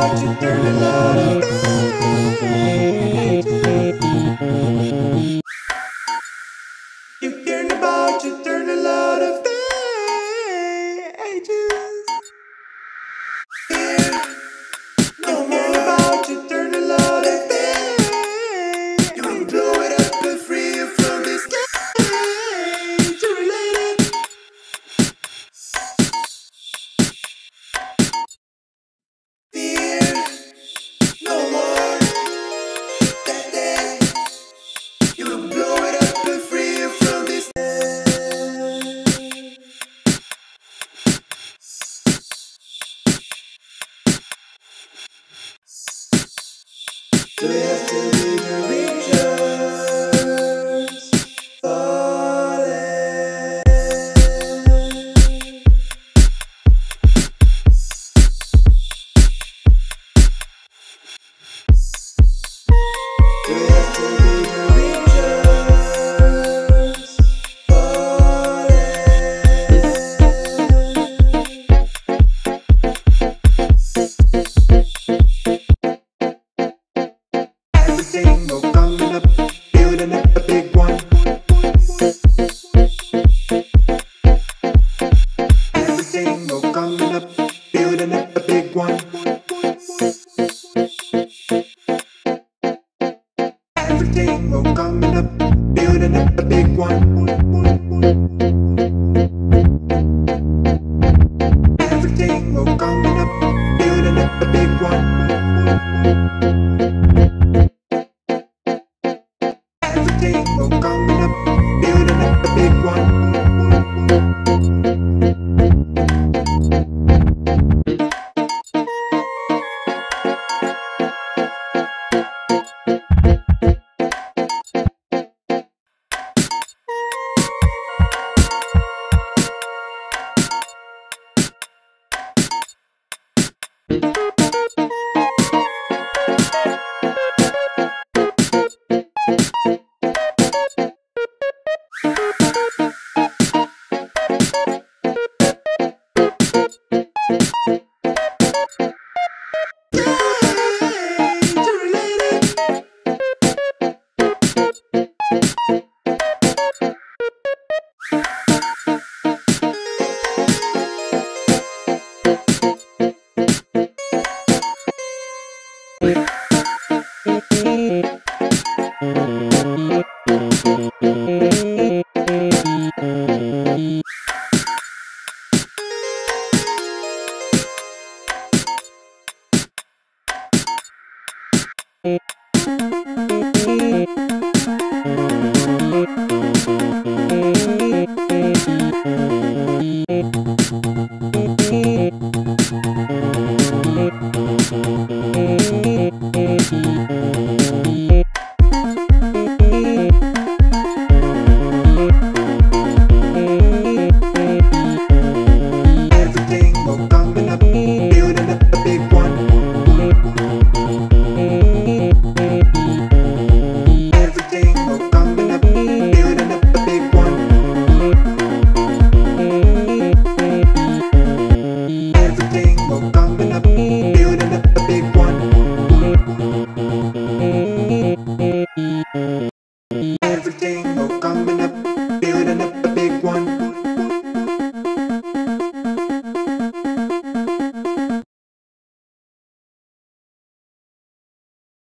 Burn it up. Everything will coming up, building up a big one. Building up a big one. Building up a big one. Building up a big one. Everything Will coming up, building up a big one. Everything coming up, building up